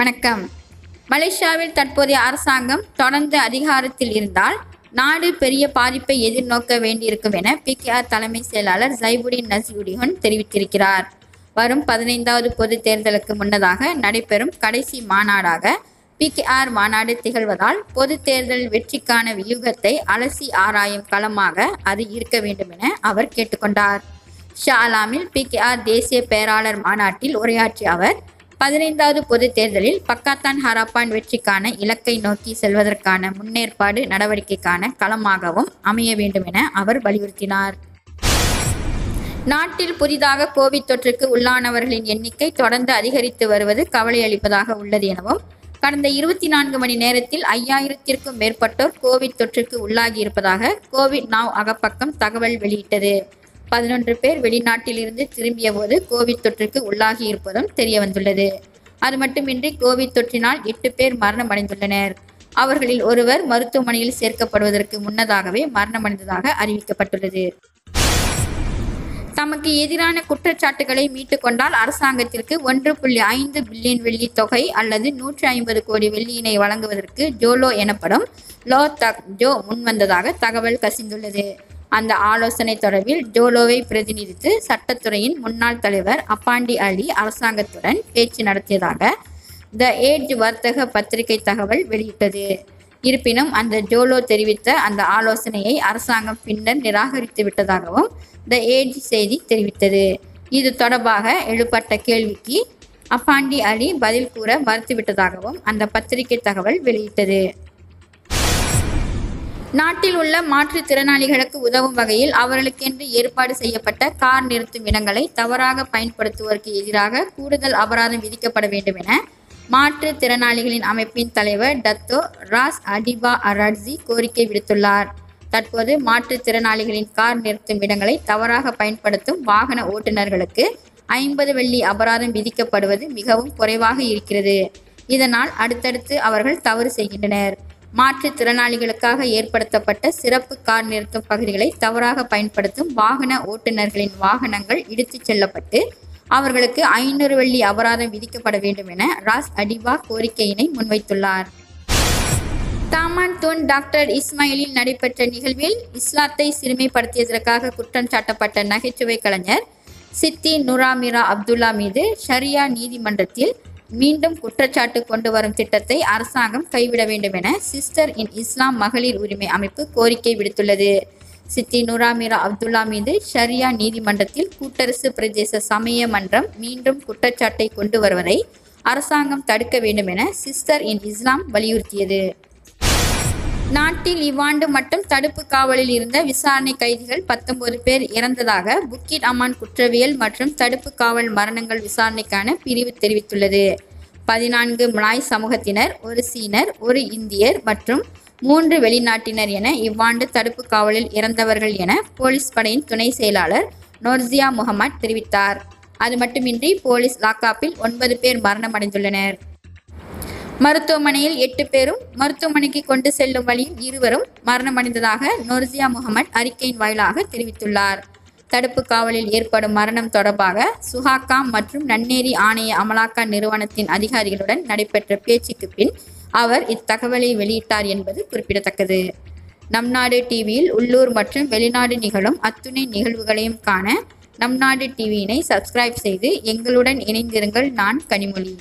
வணக்கம். மலேசியாவில் தற்போதைய அரசாங்கம் தொடர்ந்து அதிகாரத்தில் இருந்தால் நாடு பெரிய பாதிப்பை எதிர்நோக்க வேண்டியிருக்கும் என பிகேஆர் தலைமை செயலாளர் ஜைபுடின் நசியுடிஹன் தெரிவித்திருக்கிறார். வரும் பதினைந்தாவது பொது தேர்தலுக்கு முன்னதாக நடைபெறும் கடைசி மாநாடாக பிகேஆர் மாநாடு திகழ்வதால் பொது தேர்தல் வெற்றிக்கான வியூகத்தை அலசி ஆராயும் களமாக அது இருக்க வேண்டும் என அவர் கேட்டுக்கொண்டார். ஷா அலாமில் பிகேஆர் தேசிய பேராளர் மாநாட்டில் உரையாற்றிய அவர் பதினைந்தாவது பொது தேர்தலில் பக்காத்தான் ஹராப்பான் வெற்றிக்கான இலக்கை நோக்கி செல்வதற்கான முன்னேற்பாடு நடவடிக்கைக்கான களமாகவும் அமைய வேண்டும் என அவர் வலியுறுத்தினார். நாட்டில் புதிதாக கோவிட் தொற்றுக்கு உள்ளானவர்களின் எண்ணிக்கை தொடர்ந்து அதிகரித்து வருவது கவலையளிப்பதாக உள்ளது எனவும் கடந்த இருபத்தி நான்கு மணி நேரத்தில் ஐயாயிரத்திற்கும் மேற்பட்டோர் கோவிட் தொற்றுக்கு உள்ளாகி இருப்பதாக கோவிட் நாவ் அகப்பக்கம் தகவல் வெளியிட்டது. பதினொன்று பேர் வெளிநாட்டிலிருந்து திரும்பிய போது கோவிட் தொற்றுக்கு உள்ளாகி இருப்பதும் தெரிய வந்துள்ளது. அது மட்டுமின்றி கோவிட் தொற்றினால் எட்டு பேர் மரணமடைந்துள்ளனர். அவர்களில் ஒருவர் மருத்துவமனையில் சேர்க்கப்படுவதற்கு முன்னதாகவே மரணமடைந்ததாக அறிவிக்கப்பட்டுள்ளது. தமக்கு எதிரான குற்றச்சாட்டுகளை மீட்டுக் கொண்டால் அரசாங்கத்திற்கு ஒன்று புள்ளி ஐந்து பில்லியன் வெள்ளி தொகை அல்லது நூற்றி ஐம்பது கோடி வெள்ளியினை வழங்குவதற்கு ஜோலோ எனப்படும் லோ தக் ஜோ முன்வந்ததாக தகவல் கசிந்துள்ளது. அந்த ஆலோசனை தொடர்பில் ஜோலோவை பிரதிநிதித்து சட்டத்துறையின் முன்னாள் தலைவர் அப்பாண்டி அலி அரசாங்கத்துடன் பேச்சு நடத்தியதாக த ஏஜ் வர்த்தக பத்திரிகை தகவல் வெளியிட்டது. இருப்பினும் அந்த ஜோலோ தெரிவித்த அந்த ஆலோசனையை அரசாங்கம் பின்னர் நிராகரித்து விட்டதாகவும் த ஏஜ் செய்தி தெரிவித்தது. இது தொடர்பாக எழுப்பட்ட கேள்விக்கு அப்பாண்டி அலி பதில் கூற மறுத்துவிட்டதாகவும் அந்த பத்திரிகை தகவல் வெளியிட்டது. நாட்டில் உள்ள மாற்றுத்திறனாளிகளுக்கு உதவும் வகையில் அவர்களுக்கென்று ஏற்பாடு செய்யப்பட்ட கார் நிறுத்தும் இடங்களை தவறாக பயன்படுத்துவோருக்கு எதிராக கூடுதல் அபராதம் விதிக்கப்பட வேண்டும் என மாற்றுத்திறனாளிகளின் அமைப்பின் தலைவர் டத்தோ ராஸ் அடிபா அராட்சி கோரிக்கை விடுத்துள்ளார். தற்போது மாற்றுத்திறனாளிகளின் கார் நிறுத்தும் இடங்களை தவறாக பயன்படுத்தும் வாகன ஓட்டுநர்களுக்கு ஐம்பது வெள்ளி அபராதம் விதிக்கப்படுவது மிகவும் குறைவாக இருக்கிறது. இதனால் அடுத்தடுத்து அவர்கள் தவறு செய்கின்றனர். மாற்றுத்திறனாளிகளுக்காக ஏற்படுத்தப்பட்ட சிறப்பு கார் நிறுத்தும் பகுதிகளை தவறாக பயன்படுத்தும் வாகன ஓட்டுநர்களின் வாகனங்கள் இடித்துச் செல்லப்பட்டு அவர்களுக்கு ஐநூறு வெள்ளி அபராதம் விதிக்கப்பட வேண்டும் என ராஸ் அடிபா கோரிக்கையினை முன்வைத்துள்ளார். தாமான் தூன் டாக்டர் இஸ்மாயிலில் நடைபெற்ற நிகழ்வில் இஸ்லாத்தை சிறுமைப்படுத்தியதற்காக குற்றம் சாட்டப்பட்ட நகைச்சுவை கலைஞர் சித்தி நுராமிரா அப்துல்லா மீது ஷரியா நீதிமன்றத்தில் மீண்டும் குற்றச்சாட்டு கொண்டு வரும் திட்டத்தை அரசாங்கம் கைவிட வேண்டும் என சிஸ்டர் இன் இஸ்லாம் மகளிர் உரிமை அமைப்பு கோரிக்கை விடுத்துள்ளது. சித்தி நூராமிரா அப்துல்லா மீது ஷரியா நீதிமன்றத்தில் கூட்டரசு பிரதேச சமய மன்றம் மீண்டும் குற்றச்சாட்டை கொண்டு வருவதை அரசாங்கம் தடுக்க வேண்டும் என சிஸ்டர் இன் இஸ்லாம் வலியுறுத்தியது. நாட்டில் இவ்வாண்டு மட்டும் தடுப்பு காவலில் இருந்த விசாரணை கைதிகள் பத்தொன்பது பேர் இறந்ததாக புக்கிட் அமான் குற்றவியல் மற்றும் தடுப்பு காவல் மரணங்கள் விசாரணைக்கான பிரிவு தெரிவித்துள்ளது. பதினான்கு மலாய் சமூகத்தினர் ஒரு சீனர் ஒரு இந்தியர் மற்றும் மூன்று வெளிநாட்டினர் என இவ்வாண்டு தடுப்பு காவலில் இறந்தவர்கள் என போலீஸ் படையின் துணை செயலாளர் நோர்சியா முகமது தெரிவித்தார். அது மட்டுமின்றி போலீஸ் லாக்காப்பில் ஒன்பது பேர் மரணமடைந்துள்ளனர். மருத்துவமனையில் எட்டு பேரும் மருத்துவமனைக்கு கொண்டு செல்லும் வழியில் இருவரும் மரணமடைந்ததாக நொர்சியா முகமது அறிக்கையின் வாயிலாக தெரிவித்துள்ளார். தடுப்பு காவலில் ஏற்படும் மரணம் தொடர்பாக சுஹாக்காம் மற்றும் நன்னேரி ஆணைய அமலாக்க நிறுவனத்தின் அதிகாரிகளுடன் நடைபெற்ற பேச்சுக்கு பின் அவர் இத்தகவலை வெளியிட்டார் என்பது குறிப்பிடத்தக்கது. நம் நாடு டிவியில் உள்ளூர் மற்றும் வெளிநாடு நிகழும் அத்துணை நிகழ்வுகளையும் காண நம் நாடு டிவியினை சப்ஸ்கிரைப் செய்து எங்களுடன் இணைந்திருங்கள் நான் கனிமொழி.